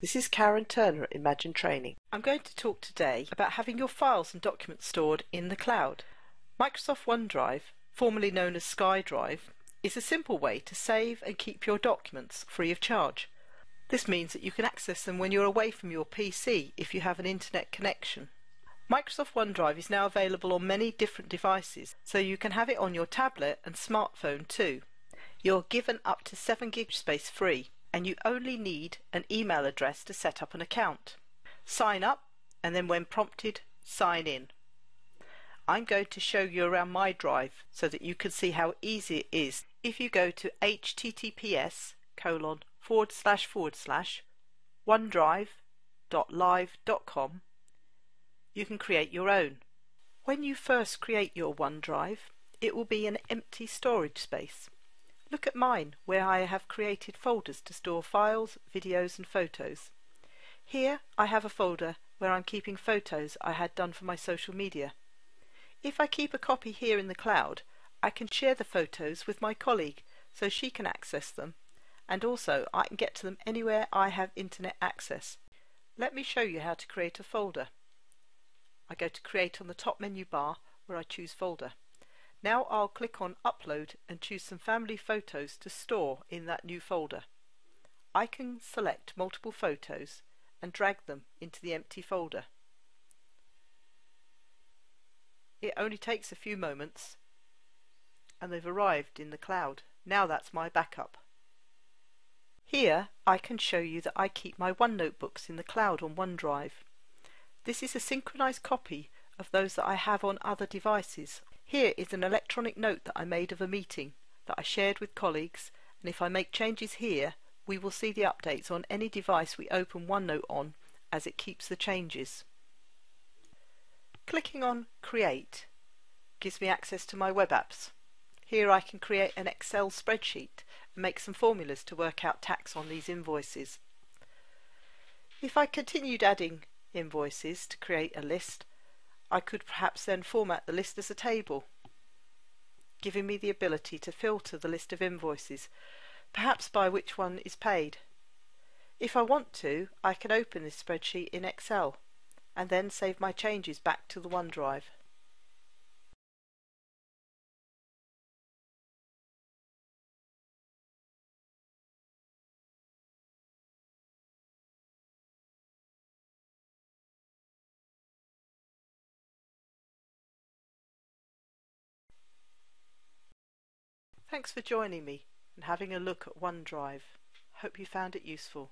This is Karen Turner at Imagine Training. I'm going to talk today about having your files and documents stored in the cloud. Microsoft OneDrive, formerly known as SkyDrive, is a simple way to save and keep your documents free of charge. This means that you can access them when you're away from your PC if you have an internet connection. Microsoft OneDrive is now available on many different devices, so you can have it on your tablet and smartphone too. You're given up to 7 gig space free and you only need an email address to set up an account. Sign up and then when prompted sign in. I'm going to show you around my drive so that you can see how easy it is if you go to https colon forward slash forward slash onedrive.live.com you can create your own. When you first create your OneDrive it will be an empty storage space. Look at mine, where I have created folders to store files, videos and photos. Here I have a folder where I'm keeping photos I had done for my social media. If I keep a copy here in the cloud, I can share the photos with my colleague so she can access them and also I can get to them anywhere I have internet access. Let me show you how to create a folder. I go to create on the top menu bar where I choose folder. Now I'll click on Upload and choose some family photos to store in that new folder. I can select multiple photos and drag them into the empty folder. It only takes a few moments and they've arrived in the cloud. Now that's my backup. Here I can show you that I keep my OneNote books in the cloud on OneDrive. This is a synchronized copy of those that I have on other devices here is an electronic note that I made of a meeting that I shared with colleagues and if I make changes here we will see the updates on any device we open OneNote on as it keeps the changes. Clicking on Create gives me access to my web apps. Here I can create an Excel spreadsheet and make some formulas to work out tax on these invoices. If I continued adding invoices to create a list I could perhaps then format the list as a table, giving me the ability to filter the list of invoices, perhaps by which one is paid. If I want to, I can open this spreadsheet in Excel and then save my changes back to the OneDrive. Thanks for joining me and having a look at OneDrive. Hope you found it useful.